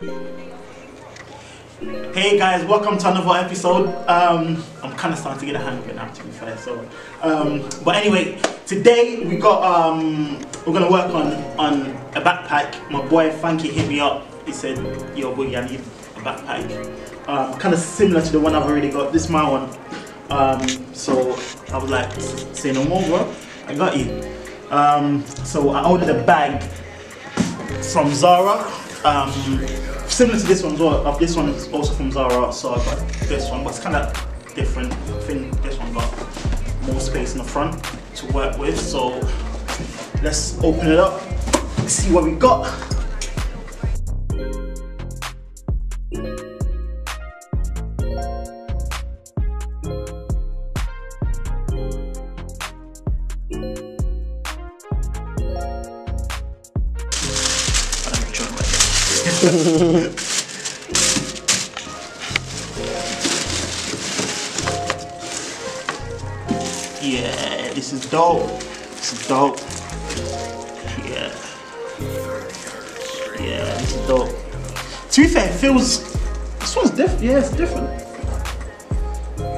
Hey guys, welcome to another episode. Um, I'm kind of starting to get a hang of it now, to be fair. So, um, but anyway, today we got um, we're gonna work on on a backpack. My boy Funky hit me up. He said, "Yo, boy, I need a backpack." Um, kind of similar to the one I've already got. This is my one. Um, so I was like, "Say no more, bro. I got you." Um, so I ordered a bag from Zara. Um, similar to this one as well. Uh, this one is also from Zara, so I got this one, but it's kind of different. I think this one got more space in the front to work with. So let's open it up, see what we got. I Yeah, this is dope. This is dope. Yeah. Yeah, this is dope. To be fair, it feels. This one's different. Yeah, it's different.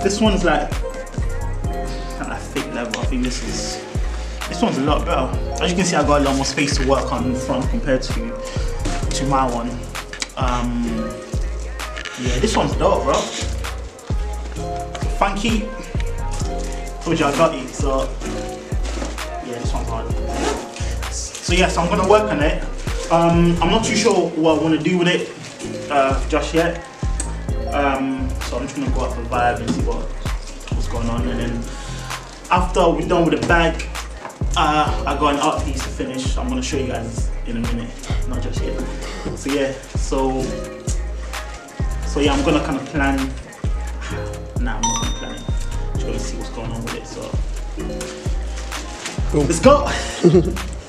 This one's like. Kind of thick level. I think this is. This one's a lot better. As you can see, I've got a lot more space to work on in front compared to to my one. Um, yeah, this one's dope, bro. Funky. Told you I got it, so yeah, this one's hard. So yes, I'm gonna work on it. Um, I'm not too sure what I want to do with it uh, just yet. Um, so I'm just gonna go out the vibe and see what what's going on, and then after we're done with the bag, uh, I got an art piece to finish. I'm gonna show you guys in a minute, not just yet. So yeah, so so yeah, I'm gonna kind of plan. Nah, I'm not gonna plan it. Just gonna see what's going on with it. So Cool. let's go.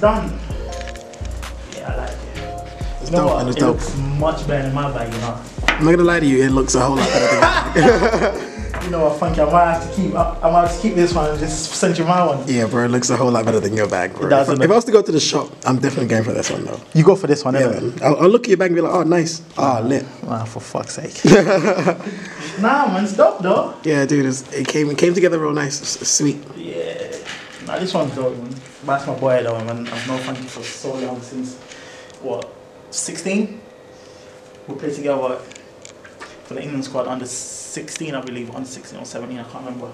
done. Yeah, I like it. It's You know dope, and it's it dope. looks much better in my bag, you know. I'm not gonna lie to you, it looks a whole lot better You know what, Funky, I might have to keep, I, I might have to keep this one and just send you my one. Yeah, bro, it looks a whole lot better than your bag, bro. It does, if, I, if? I was to go to the shop, I'm definitely going for this one though. You go for this one, Yeah, man. I'll, I'll look at your bag and be like, oh, nice. Oh, lit. Ah, for fuck's sake. nah, man, it's dope though. Yeah, dude, it's, it came it came together real nice. It's, it's sweet. Yeah. Nah, this one's dope, man. That's my boy though, man. I've known Funky for so long since what, 16? We played together for the England squad under 16, I believe, under 16 or 17, I can't remember.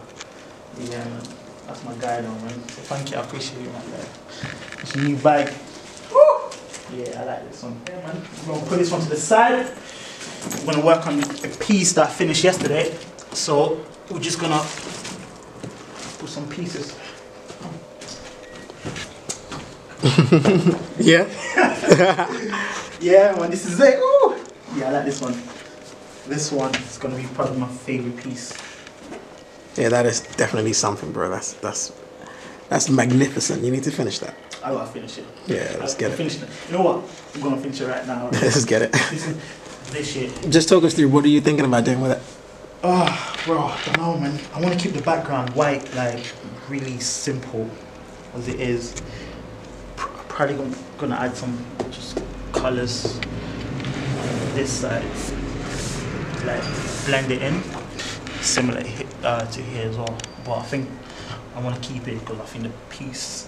Yeah, man. That's my guy though, man. So Funky, I appreciate you, man. It's a new bag. Woo! Yeah, I like this one. Yeah, man. We're gonna put this one to the side. We're gonna work on a piece that I finished yesterday. So we're just gonna put some pieces. Yeah? Yeah, man, this is it. Ooh. Yeah, I like this one. This one is gonna be probably my favorite piece. Yeah, that is definitely something, bro. That's that's that's magnificent. You need to finish that. I gotta finish it. Yeah, let's I- get I it. Finish it. You know what? I'm gonna finish it right now. Let's get it. this is this shit. Just talk us through what are you thinking about doing with it? Oh, bro, I don't know, man. I want to keep the background white, like really simple as it is. Pr- Probably gonna, gonna add some just colors on this side, like blend it in, similar uh, to here as well. But I think I want to keep it because I think the piece,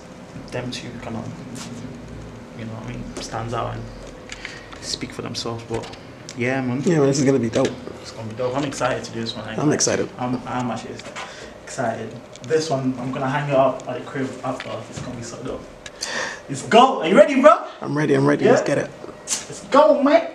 them two, kind of, you know, what I mean, stands out and speak for themselves. But yeah, man. Yeah, man, this is gonna be dope. It's gonna be dope. I'm excited to do this one. I'm excited. I'm, I'm actually excited. This one, I'm gonna hang it up at the crib after. It's gonna be so dope. Let's go. Are you ready, bro? I'm ready, I'm ready. Yeah? Let's get it. Let's go, mate.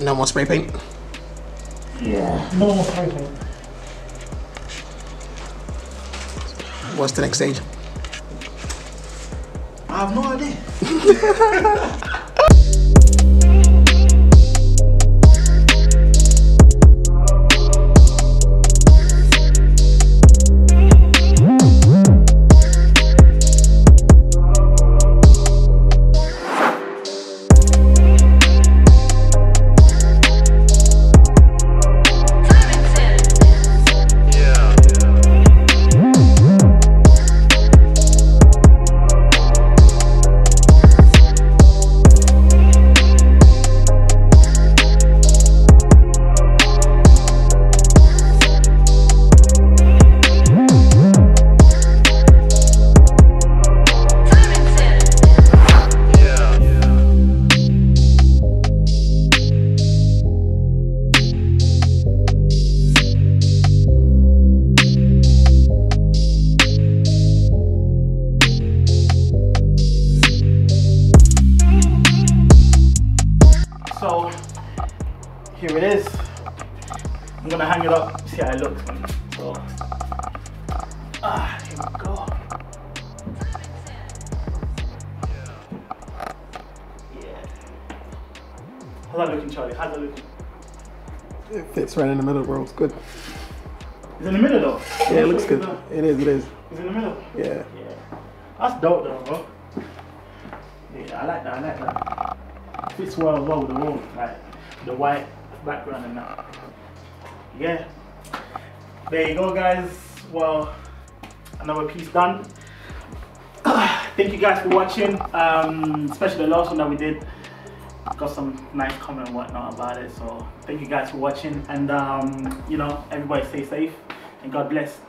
No more spray paint. Yeah. No more spray paint. What's the next stage? I have no idea. it up, see how it looks, man. So, ah, here we go. Yeah. How's that looking, Charlie? How's that looking? It fits right in the middle, bro. It's good. It's in the middle though. Yeah, it looks good. in It is. It is. It's in the middle. Yeah. Yeah. That's dope though, bro. Yeah, I like that, I like that. Fits well well with the wall, like the white background and that. Yeah. There you go guys. Well, another piece done. Thank you guys for watching. Um, especially the last one that we did. Got some nice comment and whatnot about it. So thank you guys for watching. And um, you know, everybody stay safe and God bless.